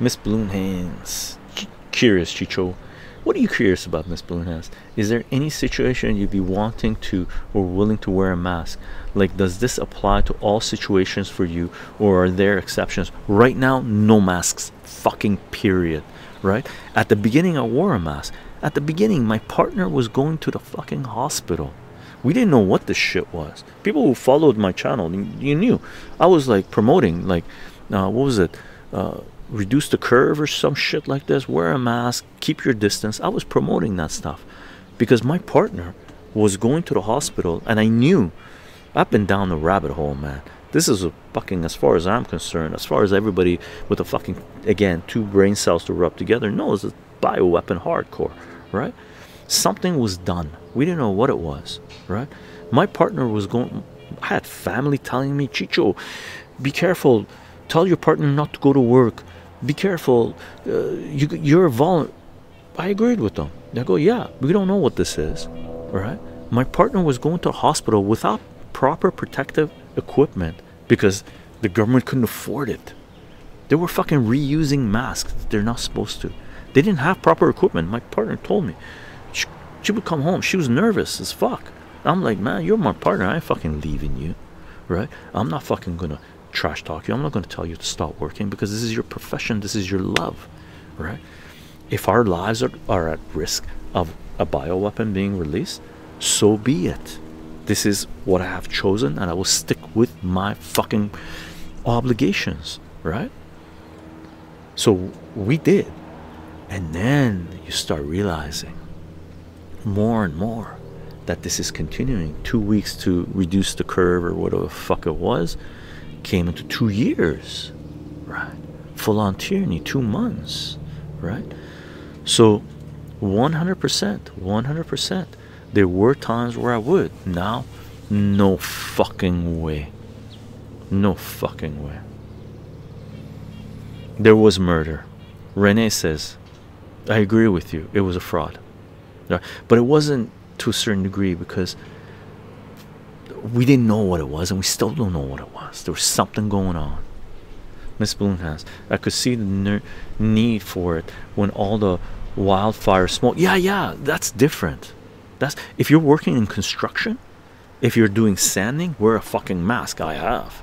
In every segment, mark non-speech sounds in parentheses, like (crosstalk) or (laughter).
Miss Balloon Hands. curious, Chycho. What are you curious about, Miss Balloon Hands? Is there any situation you'd be wanting to or willing to wear a mask? Like, does this apply to all situations for you, or are there exceptions? Right now, no masks. Fucking period. Right? At the beginning, I wore a mask. At the beginning, my partner was going to the fucking hospital. We didn't know what this shit was. People who followed my channel, you knew. I was like promoting, like, uh, what was it? Uh, reduce the curve or some shit like this. Wear a mask, keep your distance. I was promoting that stuff because my partner was going to the hospital, and I knew. I've been down the rabbit hole, man. This is a fucking, as far as I'm concerned, as far as everybody with a fucking, again, two brain cells to rub together knows, it's bioweapon hardcore, right? Something was done. We didn't know what it was, right? My partner was going, I had family telling me, Chycho, be careful. Tell your partner not to go to work. Be careful. Uh, you, you're I agreed with them. They go, yeah, we don't know what this is, right? My partner was going to a hospital without proper protective equipment because the government couldn't afford it. They were fucking reusing masks they're not supposed to. They didn't have proper equipment. My partner told me. She, she would come home. She was nervous as fuck. I'm like, man, you're my partner. I ain't fucking leaving you. Right? I'm not fucking gonna trash talk you. I'm not gonna tell you to stop working because this is your profession. This is your love. Right? If our lives are, are at risk of a bioweapon being released, so be it this is what I have chosen, and I will stick with my fucking obligations, right? So we did, and then you start realizing more and more that this is continuing. Two weeks to reduce the curve, or whatever the fuck it was, came into two years, right? Full on tyranny, two months, right? So 100%, 100%. There were times where I would. Now, no fucking way. No fucking way. There was murder. Renee says, I agree with you. It was a fraud. Uh, but it wasn't to a certain degree because we didn't know what it was and we still don't know what it was. There was something going on. Miss Bloomhouse, I could see the need for it when all the wildfire smoke. Yeah, yeah, that's different. That's if you're working in construction, if you're doing sanding, wear a fucking mask. I have.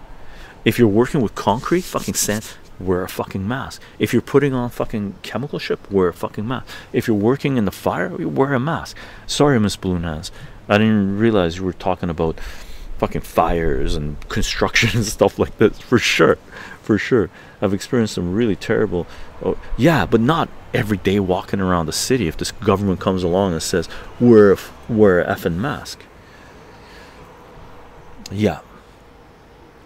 If you're working with concrete, fucking sand, wear a fucking mask. If you're putting on fucking chemical ship, wear a fucking mask. If you're working in the fire, wear a mask. Sorry, Miss Balloon. I didn't realize you were talking about fucking fires and (laughs) construction and stuff like this. For sure, for sure. I've experienced some really terrible. Oh, yeah, but not every day walking around the city if this government comes along and says wear a effing mask yeah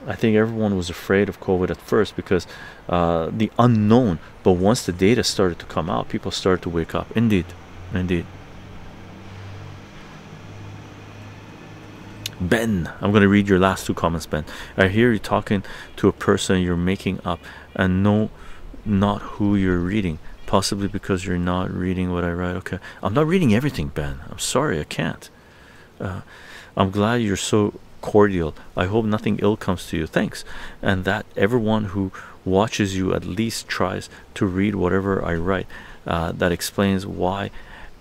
I think everyone was afraid of COVID at first because uh, the unknown but once the data started to come out people started to wake up indeed indeed Ben, I'm going to read your last two comments, Ben. I hear you talking to a person you're making up and know not who you're reading possibly because you're not reading what I write. Okay, I'm not reading everything, Ben. I'm sorry, I can't. Uh, I'm glad you're so cordial. I hope nothing ill comes to you. Thanks, and that everyone who watches you at least tries to read whatever I write. Uh, that explains why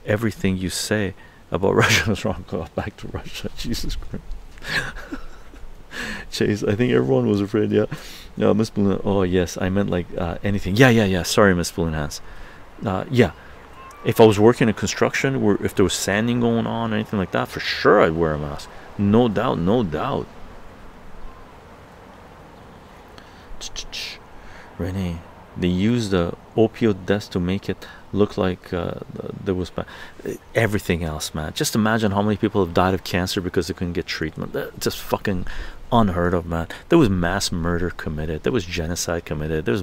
everything you say about (laughs) Russia is wrong. Go back to Russia. (laughs) Jesus Christ. (laughs) Chase, I think everyone was afraid. Yeah, no, Miss Balloon. Oh yes, I meant like uh, anything. Yeah, yeah, yeah. Sorry, Miss Balloon Hands. Uh, yeah, if I was working in construction, or if there was sanding going on, or anything like that, for sure I'd wear a mask. No doubt, no doubt. Renee, they used the opioid deaths to make it look like uh, there was everything else, man. Just imagine how many people have died of cancer because they couldn't get treatment. That's Just fucking unheard of man. There was mass murder committed. There was genocide committed. There's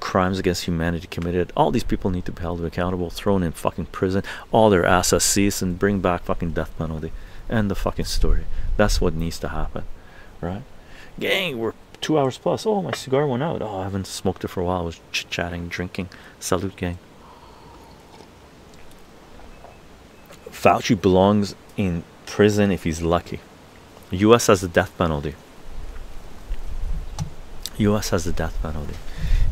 crimes against humanity committed. All these people need to be held accountable thrown in fucking prison all their assets seized and bring back fucking death penalty. End the fucking story. That's what needs to happen right? Gang we're two hours plus oh my cigar went out oh i haven't smoked it for a while i was chit-chatting drinking salute gang fauci belongs in prison if he's lucky U.S. has the death penalty. U.S. has the death penalty.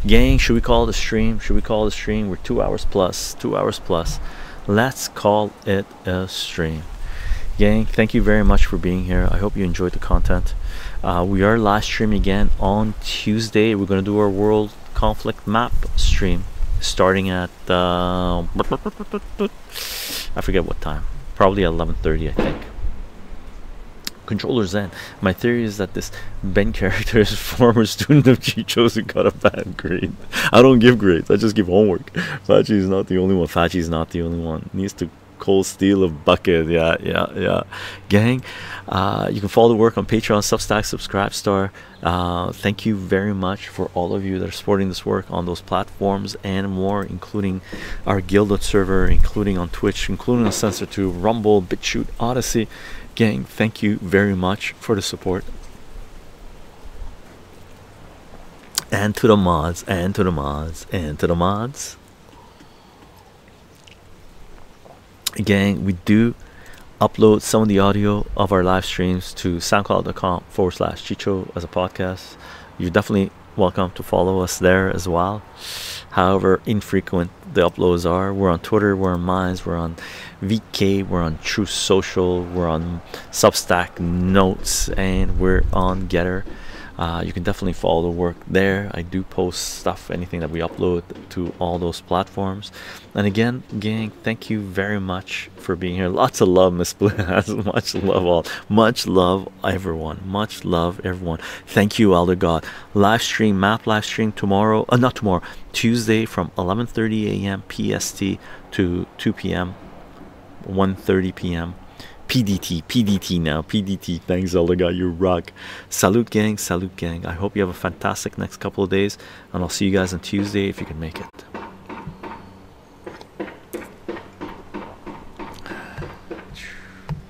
gang should we call a stream should we call a stream we're two hours plus two hours plus let's call it a stream gang thank you very much for being here. I hope you enjoyed the content. Uh, we are live streaming again on tuesday. We're going to do our world conflict map stream starting at uh, i forget what time. Probably 11:30 i think. Controller zen my theory is that this ben character is a former student of chycho's who got a bad grade. I don't give grades i just give homework. Fauci is not the only one. Fauci is not the only one. Needs to cold steel of bucket. Yeah yeah yeah. Gang uh, you can follow the work on patreon substack subscribe star. Uh, thank you very much for all of you that are supporting this work on those platforms and more including our guilded server including on twitch including on sensor 2 rumble bitchute odysee. Gang thank you very much for the support. And to the mods and to the mods and to the mods gang we do upload some of the audio of our live streams to soundcloud.com forward slash chycho as a podcast. You're definitely welcome to follow us there as well. However infrequent the uploads are. We're on twitter we're on minds we're on vk we're on true social we're on substack notes and we're on gettr uh, you can definitely follow the work there. I do post stuff anything that we upload to all those platforms. And again gang thank you very much for being here. (laughs) Lots of love miss blue. (laughs) Has much love all. Much love everyone. Much love everyone. Thank you elder god. Live stream map live stream tomorrow uh, not tomorrow tuesday from 11:30 a.m pst to 2 p.m 1:30 p.m PDT, PDT now, PDT. Thanks, Zelda. Got you rock. Salute, gang. Salute, gang. I hope you have a fantastic next couple of days, and I'll see you guys on Tuesday if you can make it.